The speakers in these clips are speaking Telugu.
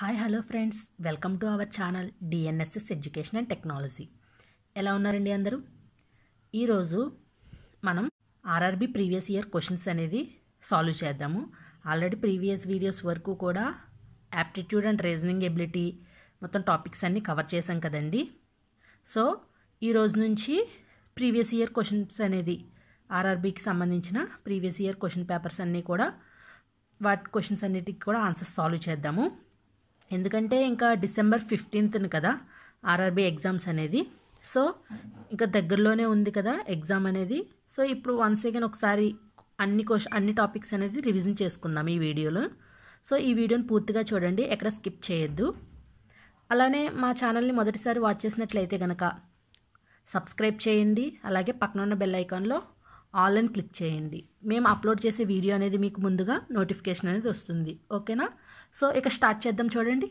Hi hello friends welcome to our channel DNSS education and technology ఎలా ఉన్నారండి అందరూ? ఈరోజు మనం ఆర్ఆర్బి ప్రీవియస్ ఇయర్ క్వశ్చన్స్ అనేది సాల్వ్ చేద్దాము. ఆల్రెడీ ప్రీవియస్ వీడియోస్ వరకు కూడా యాప్టిట్యూడ్ అండ్ రీజనింగ్ ఎబిలిటీ మొత్తం టాపిక్స్ అన్నీ కవర్ చేశాం కదండి. సో ఈ రోజు నుంచి ప్రీవియస్ ఇయర్ క్వశ్చన్స్ అనేది ఆర్ఆర్బికి సంబంధించిన ప్రీవియస్ ఇయర్ క్వశ్చన్ పేపర్స్ అన్నీ కూడా వాటి క్వశ్చన్స్ అన్నిటికి కూడా ఆన్సర్స్ సాల్వ్ చేద్దాము. ఎందుకంటే ఇంకా డిసెంబర్ ఫిఫ్టీన్త్ని కదా ఆర్ఆర్బీ ఎగ్జామ్స్ అనేది. సో ఇంకా దగ్గరలోనే ఉంది కదా ఎగ్జామ్ అనేది. సో ఇప్పుడు వన్స్ సెకండ్ ఒకసారి అన్ని క్వశ్చన్ అన్ని టాపిక్స్ అనేది రివిజన్ చేసుకుందాం ఈ వీడియోలో. సో ఈ వీడియోని పూర్తిగా చూడండి ఎక్కడ స్కిప్ చేయొద్దు. అలానే మా ఛానల్ని మొదటిసారి వాచ్ చేసినట్లయితే కనుక సబ్స్క్రైబ్ చేయండి అలాగే పక్కన ఉన్న బెల్ ఐకాన్లో ఆల్ అని క్లిక్ చేయండి. మేము అప్లోడ్ చేసే వీడియో అనేది మీకు ముందుగా నోటిఫికేషన్ అనేది వస్తుంది. ఓకేనా? సో ఇక స్టార్ట్ చేద్దాం చూడండి.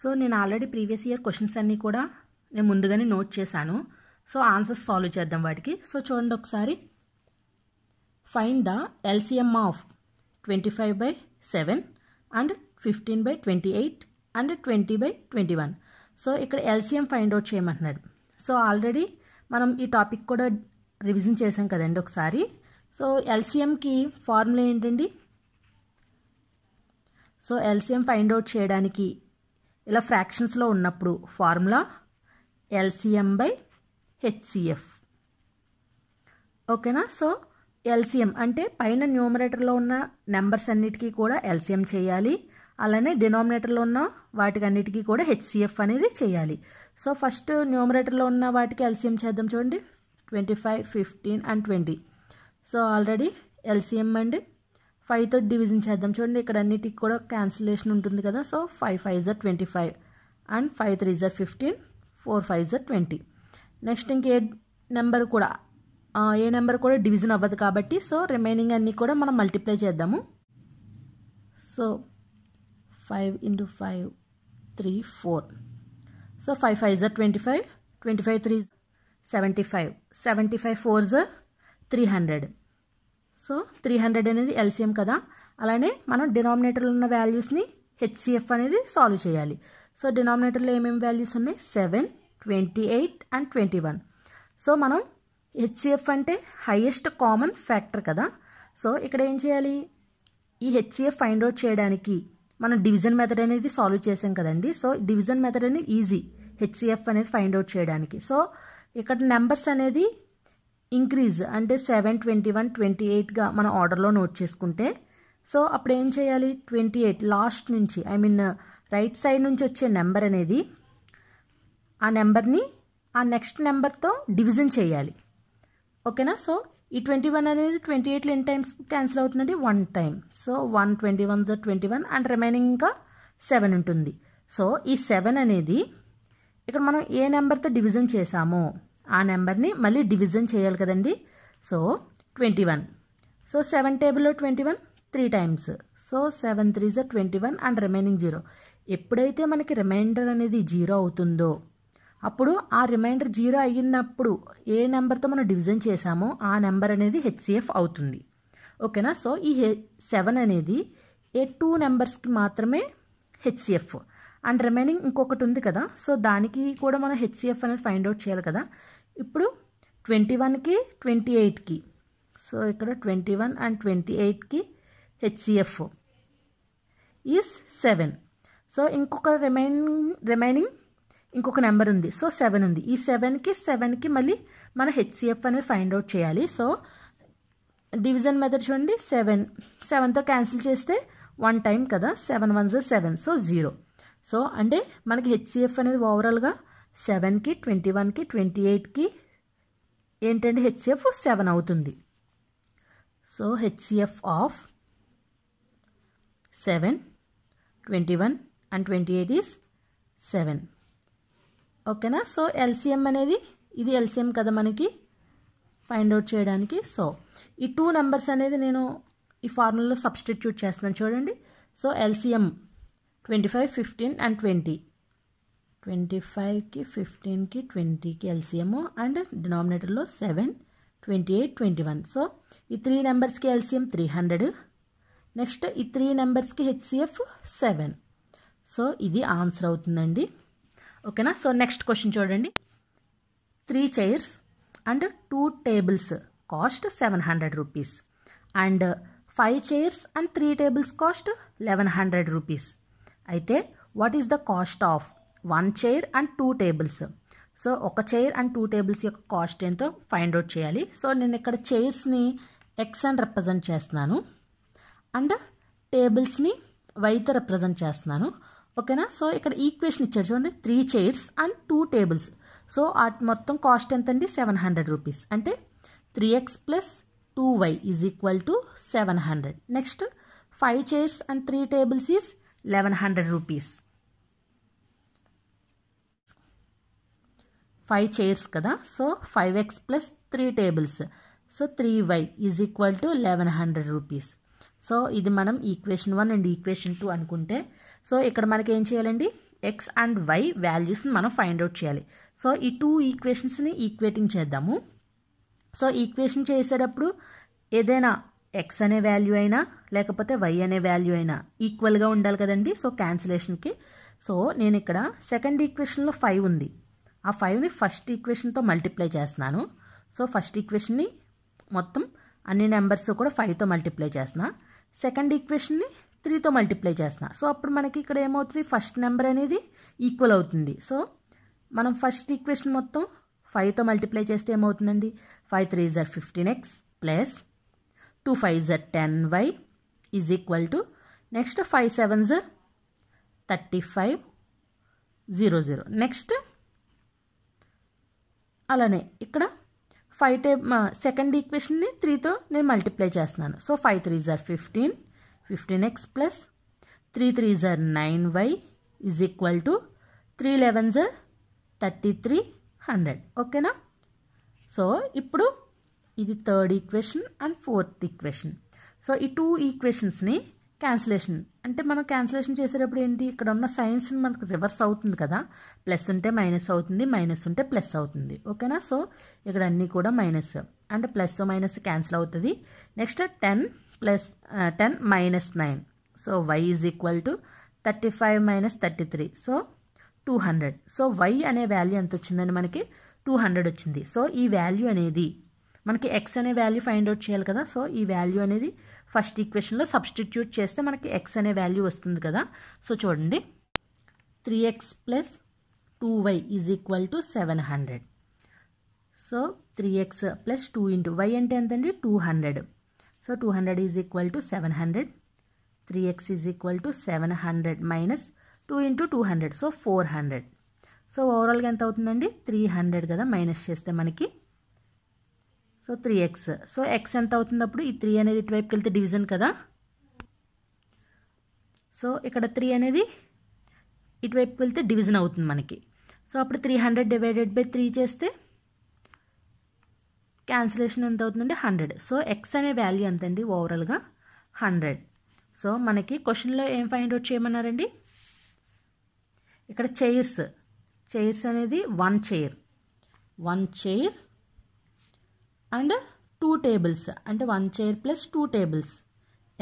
సో నేను ఆల్రెడీ ప్రీవియస్ ఇయర్ క్వశ్చన్స్ అన్నీ కూడా నేను ముందుగానే నోట్ చేశాను. సో ఆన్సర్స్ సాల్వ్ చేద్దాం వాటికి. సో చూడండి ఒకసారి. Fine the LCM of twenty five by seven and fifteen by twenty eight and twenty by twenty one so ఇక్కడ ఎల్సిఎం ఫైండ్ అవుట్ చేయమంటున్నాడు సో ఆల్రెడీ మనం ఈ టాపిక్ కూడా రివిజన్ చేసాం కదండి ఒకసారి. సో ఎల్సిఎంకి ఫార్ములా ఏంటండి? సో ఎల్సిఎం ఫైండ్ అవుట్ చేయడానికి ఇలా ఫ్రాక్షన్స్లో ఉన్నప్పుడు ఫార్ములా ఎల్సిఎం బై హెచ్సిఎఫ్. ఓకేనా? సో ఎల్సిఎం అంటే పైన న్యూమరేటర్లో ఉన్న నెంబర్స్ అన్నిటికీ కూడా ఎల్సిఎం చేయాలి. అలానే డినామినేటర్లో ఉన్న వాటికి అన్నిటికీ కూడా హెచ్సిఎఫ్ అనేది చేయాలి. సో ఫస్ట్ న్యూమరేటర్లో ఉన్న వాటికి ఎల్సిఎం చేద్దాం చూడండి. Twenty five fifteen and twenty. So already LCM అండి ఫైవ్తో డివిజన్ చేద్దాం. చూడండి ఇక్కడ అన్నిటికి కూడా క్యాన్సిలేషన్ ఉంటుంది కదా. So five five జర్ twenty five and five three జర్ fifteen four five జర్ twenty next ఇంకే నెంబర్ కూడా ఏ నెంబర్ కూడా డివిజన్ అవ్వదు కాబట్టి సో రిమైనింగ్ అన్నీ కూడా మనం మల్టిప్లై చేద్దాము. So five into five three four so five five జర్ twenty five twenty five three seventy five seventy five four జర్ three hundred so three hundred అనేది ఎల్సిఎం కదా. అలానే మనం డినామినేటర్లో ఉన్న వాల్యూస్ని హెచ్సిఎఫ్ అనేది సాల్వ్ చేయాలి. సో డినామినేటర్లో ఏమేమి వాల్యూస్ ఉన్నాయి? Seven twenty eight and twenty one so మనం హెచ్సిఎఫ్ అంటే హైయెస్ట్ కామన్ ఫ్యాక్టర్ కదా. సో ఇక్కడ ఏం చేయాలి? ఈ హెచ్సిఎఫ్ ఫైండ్ అవుట్ చేయడానికి మనం డివిజన్ మెథడ్ అనేది సాల్వ్ చేసాం కదండి. సో డివిజన్ మెథడ్ అనేది ఈజీ హెచ్సిఎఫ్ అనేది ఫైండ్ అవుట్ చేయడానికి. సో ఇక్కడ నెంబర్స్ అనేది ఇంక్రీజ్ అంటే సెవెన్ ట్వంటీ వన్ ట్వంటీ ఎయిట్గా మన ఆర్డర్లో నోట్ చేసుకుంటే సో అప్పుడు ఏం చేయాలి? ట్వంటీ ఎయిట్ లాస్ట్ నుంచి ఐ మీన్ రైట్ సైడ్ నుంచి వచ్చే నెంబర్ అనేది ఆ నెంబర్ని ఆ నెక్స్ట్ నెంబర్తో డివిజన్ చేయాలి. ఓకేనా? సో ఈ ట్వంటీ వన్ అనేది ట్వంటీ ఎయిట్లో ఎన్ని టైమ్స్ క్యాన్సిల్ అవుతుందండి one time so one twenty one జర్ twenty one and remaining ఇంకా సెవెన్ ఉంటుంది. సో ఈ సెవెన్ అనేది ఇక్కడ మనం ఏ నెంబర్తో డివిజన్ చేసామో ఆ నెంబర్ని మళ్ళీ డివిజన్ చేయాలి కదండి. So twenty one. So seven టేబుల్లో twenty one three times. So seven three జర్ twenty one and remaining zero. ఎప్పుడైతే మనకి రిమైండర్ అనేది జీరో అవుతుందో అప్పుడు ఆ రిమైండర్ జీరో అయినప్పుడు ఏ నెంబర్తో మనం డివిజన్ చేసామో ఆ నెంబర్ అనేది హెచ్సిఎఫ్ అవుతుంది. ఓకేనా? సో ఈ హె సెవెన్ అనేది ఏ టూ నెంబర్స్కి మాత్రమే హెచ్సిఎఫ్. అండ్ రిమైనింగ్ ఇంకొకటి ఉంది కదా సో దానికి కూడా మనం హెచ్సిఎఫ్ అనేది ఫైండ్ అవుట్ చేయాలి కదా. ఇప్పుడు ట్వంటీ వన్కి ట్వంటీ ఎయిట్కి. సో ఇక్కడ ట్వంటీ వన్ అండ్ ట్వంటీ ఎయిట్కి హెచ్సిఎఫ్. Is seven. సో ఇంకొక రిమైనింగ్ రిమైనింగ్ ఇంకొక నెంబర్ ఉంది. సో సెవెన్ ఉంది. ఈ సెవెన్కి సెవెన్కి మళ్ళీ మన హెచ్సిఎఫ్ అనేది ఫైండ్ అవుట్ చేయాలి. సో డివిజన్ మెథడ్ చూడండి. సెవెన్ సెవెన్తో క్యాన్సిల్ చేస్తే వన్ టైం కదా. సెవెన్ వన్ జో సెవెన్. So zero. సో అంటే మనకి హెచ్సిఎఫ్ అనేది ఓవరాల్గా సెవెన్కి ట్వంటీ వన్కి ట్వంటీ ఎయిట్కి ఏంటంటే హెచ్సిఎఫ్ సెవెన్ అవుతుంది. So HCF of seven twenty one and twenty eight is seven. ఓకేనా? సో ఎల్సిఎం అనేది ఇది ఎల్సిఎం కదా మనకి ఫైండ్ అవుట్ చేయడానికి. సో ఈ టూ నెంబర్స్ అనేది నేను ఈ ఫార్ములాలో సబ్స్టిట్యూట్ చేస్తున్నాను చూడండి. So LCM twenty five fifteen and twenty. Twenty ఫైవ్కి ఫిఫ్టీన్కి ట్వంటీకి LCM and డినామినేటర్లో seven twenty eight twenty one so ఈ త్రీ నెంబర్స్కి ఎల్సిఎం త్రీ హండ్రెడ్ నెక్స్ట్ ఈ త్రీ నెంబర్స్కి హెచ్సిఎఫ్ సెవెన్ సో ఇది ఆన్సర్ అవుతుందండి. ఓకేనా సో నెక్స్ట్ క్వశ్చన్ చూడండి. Three chairs and two tables cost seven hundred rupees and five chairs and three tables cost eleven hundred rupees అయితే what is the cost of one chair and two tables. So ఒక చైర్ అండ్ టూ టేబుల్స్ యొక్క కాస్ట్ ఏంటో ఫైండ్ అవుట్ చేయాలి. సో నేను ఇక్కడ చైర్స్ని ఎక్స్ అని రిప్రజెంట్ చేస్తున్నాను. అండ్ టేబుల్స్ని వైతో రిప్రజెంట్ చేస్తున్నాను. ఓకేనా? సో ఇక్కడ ఈక్వేషన్ ఇచ్చారు చూడండి. Three chairs and two tables so ఆ మొత్తం కాస్ట్ ఎంత అండి సెవెన్ హండ్రెడ్ రూపీస్ అంటే three X plus two Y is equal to seven hundred next five chairs and three tables is eleven hundred rupees five chairs కదా. So five X plus three tables so three Y is equal to eleven hundred rupees so ఇది మనం equation one and equation two అనుకుంటే సో ఇక్కడ మనకి ఏం చేయాలండి? ఎక్స్ అండ్ వై వాల్యూస్ని మనం ఫైండ్ అవుట్ చేయాలి. సో ఈ టూ ఈక్వేషన్స్ని ఈక్వేటింగ్ చేద్దాము. సో ఈక్వేషన్ చేసేటప్పుడు ఏదైనా ఎక్స్ అనే వాల్యూ అయినా లేకపోతే వై అనే వాల్యూ అయినా ఈక్వల్గా ఉండాలి కదండి. సో క్యాన్సిలేషన్కి సో నేను ఇక్కడ సెకండ్ ఈక్వేషన్లో ఫైవ్ ఉంది. ఆ ఫైవ్ని ఫస్ట్ ఈక్వేషన్తో మల్టిప్లై చేస్తున్నాను. సో ఫస్ట్ ఈక్వేషన్ని మొత్తం అన్ని నెంబర్స్ కూడా ఫైవ్తో మల్టిప్లై చేసిన సెకండ్ ఈక్వేషన్ని త్రీతో మల్టిప్లై చేస్తున్నా. సో అప్పుడు మనకి ఇక్కడ ఏమవుతుంది? ఫస్ట్ నెంబర్ అనేది ఈక్వల్ అవుతుంది. సో మనం ఫస్ట్ ఈక్వేషన్ మొత్తం ఫైవ్తో మల్టిప్లై చేస్తే ఏమవుతుందండి? Five three జర్ fifteen X plus two five జర్ ten Y is equal to next five seven జర్ thirty five zero zero. Next అలానే ఇక్కడ ఫైవ్ టేబ్ సెకండ్ ఈక్వేషన్ని త్రీతో నేను మల్టిప్లై చేస్తున్నాను. So five three jar fifteen fifteen X plus three three jar nine Y is equal to three eleven jar thirty three hundred ఓకేనా సో ఇప్పుడు ఇది third equation and fourth equation so ఈ టూ ఈక్వేషన్స్ని క్యాన్సిలేషన్. అంటే మనం క్యాన్సిలేషన్ చేసేటప్పుడు ఏంటి? ఇక్కడ ఉన్న సైన్స్ మనకు రివర్స్ అవుతుంది కదా. ప్లస్ ఉంటే మైనస్ అవుతుంది మైనస్ ఉంటే ప్లస్ అవుతుంది. ఓకేనా? సో ఇక్కడ అన్నీ కూడా మైనస్. అంటే ప్లస్ మైనస్ క్యాన్సిల్ అవుతుంది. Next ten plus ten minus nine. So Y is equal to thirty five minus thirty three. So two hundred. So Y అనే వాల్యూ ఎంత వచ్చిందని మనకి? టూ హండ్రెడ్ వచ్చింది. సో ఈ వాల్యూ అనేది మనకి ఎక్స్ అనే వాల్యూ ఫైండ్ అవుట్ చేయాలి కదా. సో ఈ వాల్యూ అనేది ఫస్ట్ ఈక్వేషన్లో సబ్స్టిట్యూట్ చేస్తే మనకి ఎక్స్ అనే వాల్యూ వస్తుంది కదా. సో చూడండి. Three X plus two Y is equal to seven hundred so three X plus two into Y అంటే ఎంతండి? Two hundred so two hundred is equal to seven hundred three X is equal to seven hundred minus two into two hundred so four hundred so ఓవరాల్గా ఎంత అవుతుందండి? త్రీ హండ్రెడ్ కదా మైనస్ చేస్తే మనకి so three X so X ఎంత అవుతున్నప్పుడు ఈ త్రీ అనేది ఇటువైపుకి వెళ్తే డివిజన్ కదా? సో ఇక్కడ త్రీ అనేది ఇటువైపుకి వెళ్తే డివిజన్ అవుతుంది మనకి. సో అప్పుడు three hundred divided by three చేస్తే క్యాన్సిలేషన్ ఎంత అవుతుందండి? హండ్రెడ్ సో ఎక్స్ అనే వాల్యూ ఎంతండి? ఓవరాల్గా హండ్రెడ్ సో మనకి క్వశ్చన్లో ఏం ఫైండ్ అవుట్ చేయమన్నారండి? ఇక్కడ చైర్స్ చైర్స్ అనేది one chair one chair and two tables అంటే one chair plus two tables.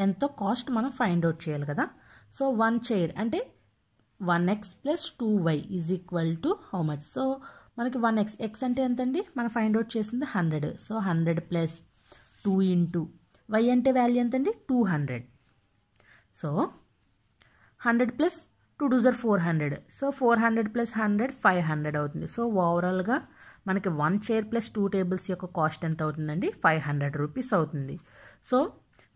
ఎంతో కాస్ట్ మనం ఫైండ్ అవుట్ చేయాలి కదా. సో వన్ చైర్ అంటే one X plus two Y is equal to how much? So మనకి వన్ ఎక్స్ ఎక్స్ అంటే ఎంతండి? మనం ఫైండ్ అవుట్ చేసింది hundred. So hundred plus two into Y అంటే వాల్యూ ఎంతండి? Two hundred. So hundred plus two డూజర్ four hundred. So four hundred plus hundred five hundred అవుతుంది. సో ఓవరాల్గా మనకి one chair plus two tables యొక్క కాస్ట్ ఎంత అవుతుందండి? ఫైవ్ హండ్రెడ్ రూపీస్ అవుతుంది. సో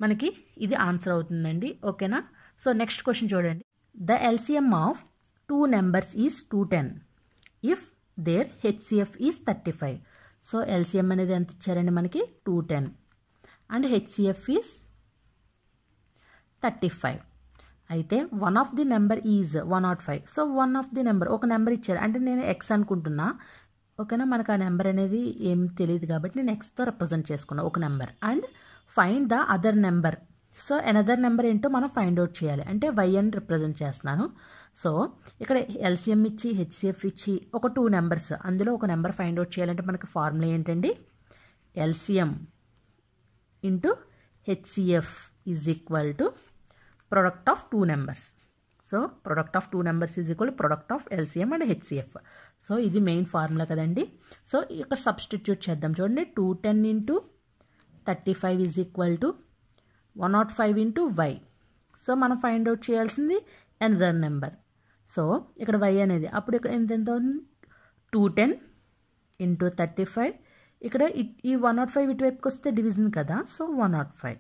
మనకి ఇది ఆన్సర్ అవుతుందండి. ఓకేనా సో నెక్స్ట్ క్వశ్చన్ చూడండి. The LCM of two numbers is two ten if their HCF is thirty five so LCM అనేది ఎంత ఇచ్చారండి మనకి? Two ten and HCF is thirty five అయితే one of the number is one nought five so one of the number ఒక నెంబర్ ఇచ్చారు. అంటే నేను ఎక్స్ అనుకుంటున్నా. ఓకేనా? మనకు ఆ నెంబర్ అనేది ఏం తెలియదు కాబట్టి నేను ఎక్స్తో రిప్రజెంట్ చేసుకున్నా ఒక number. And find the other number so another number ఏంటో మనం ఫైండ్ అవుట్ చేయాలి. అంటే వై అని రిప్రజెంట్ చేస్తున్నాను. సో ఇక్కడ ఎల్సిఎం ఇచ్చి హెచ్సిఎఫ్ ఇచ్చి ఒక టూ నెంబర్స్ అందులో ఒక నెంబర్ ఫైండ్ అవుట్ చేయాలంటే మనకి ఫార్ములా ఏంటండి? LCM into HCF is equal to product of two numbers so product of two numbers is equal product of LCM and HCF so ఇది మెయిన్ ఫార్ములా కదండి. సో ఇక్కడ సబ్స్టిట్యూట్ చేద్దాం. చూడండి two ten into thirty five is equal to one nought five into Y so మనం ఫైండ్ అవుట్ చేయాల్సింది ఎనదర్ నెంబర్ సో ఇక్కడ వై అనేది అప్పుడు ఇక్కడ ఎంత ఎంత two ten into thirty five ఇక్కడ ఈ వన్ నాట్ ఫైవ్ ఇటువైపుకి వస్తే డివిజన్ కదా so one nought five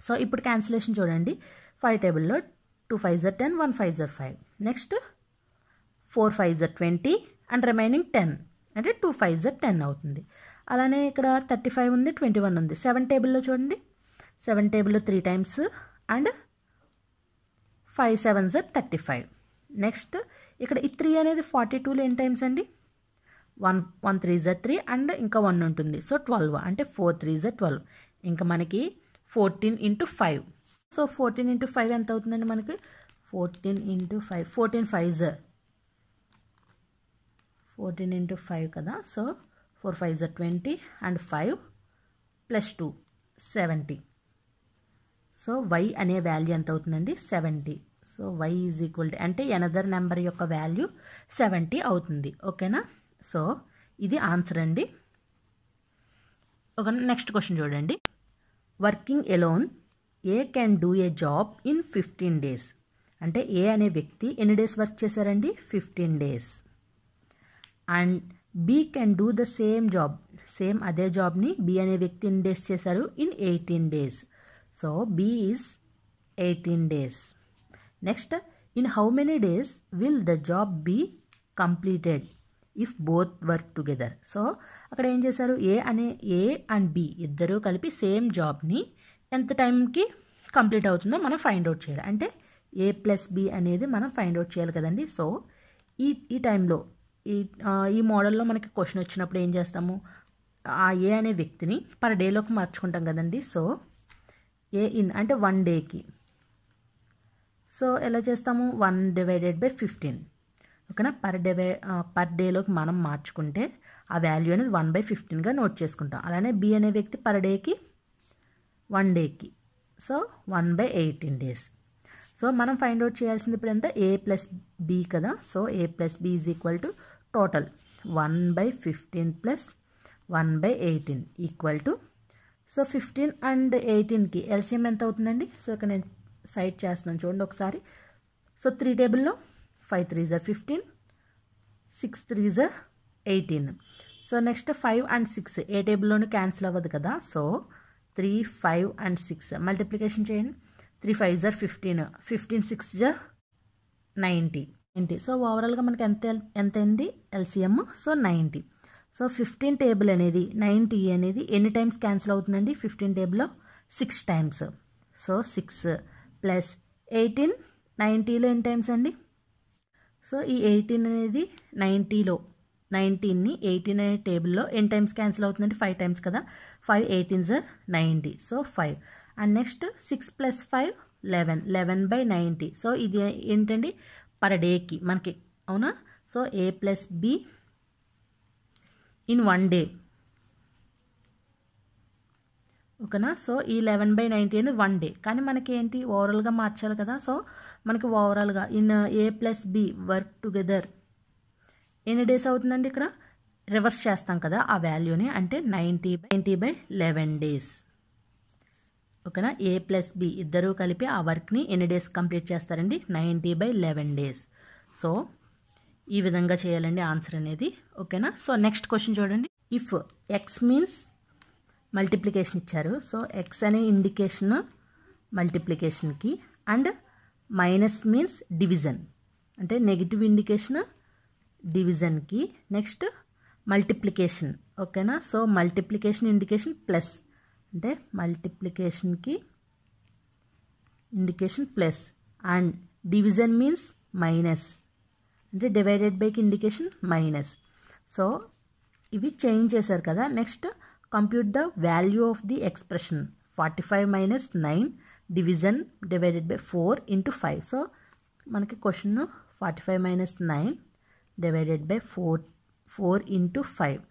so ఇప్పుడు క్యాన్సిలేషన్ చూడండి. ఫైవ్ టేబుల్లో టూ ఫైవ్ జర్ టెన్ వన్ ఫైవ్ జర్ five next four five జర్ twenty and remaining ten. అంటే టూ ఫైవ్ జర్ టెన్ అవుతుంది. అలానే ఇక్కడ థర్టీ ఫైవ్ ఉంది ట్వంటీ వన్ ఉంది. సెవెన్ టేబుల్లో చూడండి. సెవెన్ టేబుల్లో three times and five seven జర్ thirty five. Next ఇక్కడ ఈ త్రీ అనేది ఫార్టీ టూలో ఎన్ని టైమ్స్ అండి? వన్ వన్ త్రీ జర్ త్రీ అండ్ ఇంకా వన్ ఉంటుంది. సో ట్వెల్వ్ అంటే ఫోర్ త్రీ జర్ ట్వెల్వ్. ఇంకా మనకి fourteen into five. So fourteen into five ఎంత అవుతుందండి మనకి? Fourteen into five. Fourteen five జర్ fourteen into five కదా. So four five జర్ twenty and five plus two seventy. So Y అనే వాల్యూ ఎంత అవుతుందండి? Seventy. So Y is equal to అంటే ఎనదర్ నెంబర్ యొక్క వాల్యూ సెవెంటీ అవుతుంది. ఓకేనా? సో ఇది ఆన్సర్ అండి. ఒక నెక్స్ట్ క్వశ్చన్ చూడండి. Working alone A can do a job in fifteen days? అంటే ఏ అనే వ్యక్తి ఎన్ని డేస్ వర్క్ చేశారండి? Fifteen days. And B can do the same job same అదే జాబ్ని బి అనే వ్యక్తి ఎన్ని డేస్ చేశారు in eighteen days. So B is eighteen days. Next in how many days will the job be completed if both work together. So అక్కడ ఏం చేశారు? ఏ అనే ఏ అండ్ బి ఇద్దరూ కలిపి సేమ్ జాబ్ని ఎంత టైంకి కంప్లీట్ అవుతుందో మనం ఫైండ్ అవుట్ చేయాలి. అంటే ఏ ప్లస్ బి అనేది మనం ఫైండ్ అవుట్ చేయాలి కదండి. సో ఈ ఈ టైంలో ఈ ఈ మోడల్లో మనకి క్వశ్చన్ వచ్చినప్పుడు ఏం చేస్తాము? ఆ ఏ అనే వ్యక్తిని పర్ డేలోకి మార్చుకుంటాం కదండి. సో ఏ ఇన్ అంటే వన్ డేకి. సో ఎలా చేస్తాము? One divided by fifteen. ఓకేనా? పర్ డే పర్ డేలోకి మనం మార్చుకుంటే ఆ వాల్యూ అనేది వన్ బై ఫిఫ్టీన్గా నోట్ చేసుకుంటాం. అలానే బి అనే వ్యక్తి పర్ డేకి వన్ డేకి. So one by eighteen days. So మనం ఫైండ్ అవుట్ చేయాల్సింది ఇప్పుడు ఎంత ఏ ప్లస్ బి కదా? So A plus B is equal to total one by fifteen plus one by eighteen equal to. So fifteen and ఎయిటీన్కి LCM ఎంత అవుతుందండి? సో ఇక్కడ నేను సైడ్ చేస్తున్నాను చూడండి ఒకసారి. సో త్రీ టేబుల్లో five three జర్ fifteen six three జర్ eighteen. So next five and six ఏ టేబుల్లోనూ క్యాన్సిల్ అవ్వదు కదా? So three five and six multiplication చేయండి. త్రీ ఫైవ్ జర్ ఫిఫ్టీన్ ఫిఫ్టీన్ సిక్స్ జర్ నైంటీ. నైంటీ సో ఓవరాల్గా మనకి ఎంత ఎంత అయింది LCM so ninety. So fifteen table అనేది నైంటీ అనేది ఎన్ని టైమ్స్ క్యాన్సిల్ అవుతుందండి? ఫిఫ్టీన్ టేబుల్లో six times. So six plus eighteen నైంటీలో ఎన్ని టైమ్స్ అండి? సో ఈ ఎయిటీన్ అనేది నైంటీలో నైన్టీన్ని ఎయిటీన్ అనే టేబుల్లో ఎన్ని టైమ్స్ క్యాన్సిల్ అవుతుందండి? ఫైవ్ టైమ్స్ కదా. Five eighteen sir ninety. So five. And next six plus five eleven. Eleven by ninety. So ఇది ఏంటండి? పర్ డేకి మనకి అవునా? So A plus B in one day ఓకేనా? సో ఈ లెవెన్ బై నైంటీ అనేది వన్ డే కానీ మనకి ఏంటి ఓవరాల్గా మార్చాలి కదా. సో మనకి ఓవరాల్గా in A plus B work together ఎన్ని డేస్ అవుతుందండి ఇక్కడ? రివర్స్ చేస్తాం కదా ఆ వాల్యూని అంటే ninety ninety by eleven days ఓకేనా? ఏ ప్లస్ బి ఇద్దరూ కలిపి ఆ వర్క్ని ఎన్ని డేస్ కంప్లీట్ చేస్తారండి? Ninety by eleven days. So ఈ విధంగా చేయాలండి ఆన్సర్ అనేది. ఓకేనా? సో నెక్స్ట్ క్వశ్చన్ చూడండి. ఇఫ్ ఎక్స్ మీన్స్ మల్టిప్లికేషన్ ఇచ్చారు. సో ఎక్స్ అనే ఇండికేషన్ మల్టిప్లికేషన్కి అండ్ మైనస్ మీన్స్ డివిజన్ అంటే నెగిటివ్ ఇండికేషన్ డివిజన్కి నెక్స్ట్ మల్టిప్లికేషన్ ఓకేనా? సో మల్టిప్లికేషన్ ఇండికేషన్ ప్లస్ అంటే మల్టిప్లికేషన్కి indication plus and division means minus. అంటే డివైడెడ్ బైకి ఇండికేషన్ మైనస్. సో ఇవి చేంజ్ చేశారు కదా. Next compute the value of the expression. Forty five minus nine division divided by four into five. So మనకి question forty five minus nine divided by four four into five.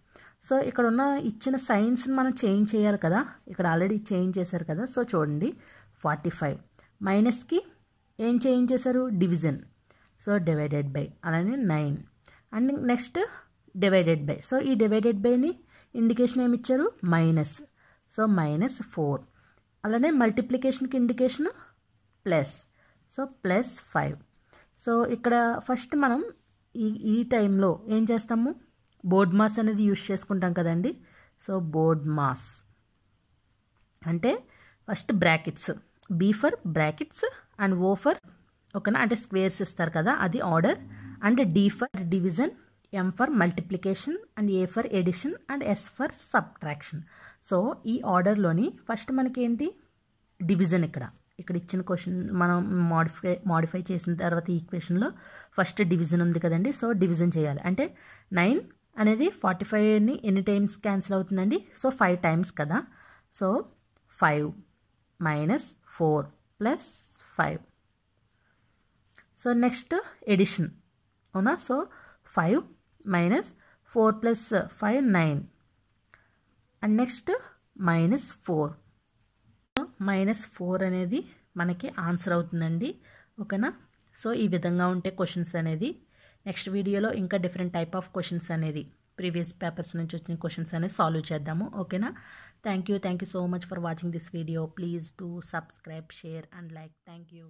So ఇక్కడ ఉన్న ఇచ్చిన సైన్స్ని మనం చేంజ్ చేయాలి కదా. ఇక్కడ ఆల్రెడీ చేంజ్ చేశారు కదా. సో చూడండి ఫార్టీ ఫైవ్. మైనస్కి ఏం చేంజ్ చేశారు? డివిజన్. సో డివైడెడ్ బై అలానే nine. And next divided by. So ఈ డివైడెడ్ బైని ఇండికేషన్ ఏమి ఇచ్చారు? మైనస్. So minus four. అలానే మల్టిప్లికేషన్కి indication plus. So plus five. So ఇక్కడ ఫస్ట్ మనం ఈ ఈ టైంలో ఏం చేస్తాము? బోర్డ్ మాస్ అనేది యూజ్ చేసుకుంటాం కదండి. So BODMAS. అంటే first brackets. B for brackets and O for ఓకేనా అంటే స్క్వేర్స్ ఇస్తారు కదా అది order. And D for division M for multiplication and A for addition and S for subtraction so ఈ ఆర్డర్లోని ఫస్ట్ మనకి ఏంటి డివిజన్ ఇక్కడ. ఇక్కడ ఇచ్చిన క్వశ్చన్ మనం మాడిఫై మాడిఫై చేసిన తర్వాత ఈక్వేషన్లో ఫస్ట్ డివిజన్ ఉంది కదండి. సో డివిజన్ చేయాలి. అంటే నైన్ అనేది ఫార్టీ ఫైవ్ని ఎన్ని టైమ్స్ క్యాన్సిల్ అవుతుందండి? సో ఫైవ్ టైమ్స్ కదా. So five minus four plus five. So next addition. అవునా? So five minus four plus five nine. And next minus four. Minus four అనేది మనకి ఆన్సర్ అవుతుందండి. ఓకేనా? సో ఈ విధంగా ఉంటే క్వశ్చన్స్ అనేది నెక్స్ట్ వీడియోలో ఇంకా డిఫరెంట్ టైప్ ఆఫ్ క్వశ్చన్స్ అనేది ప్రీవియస్ పేపర్స్ నుంచి వచ్చిన క్వశ్చన్స్ అనేది సాల్వ్ చేద్దాము. ఓకేనా? Thank you thank you so much for watching this video please to subscribe share and like thank you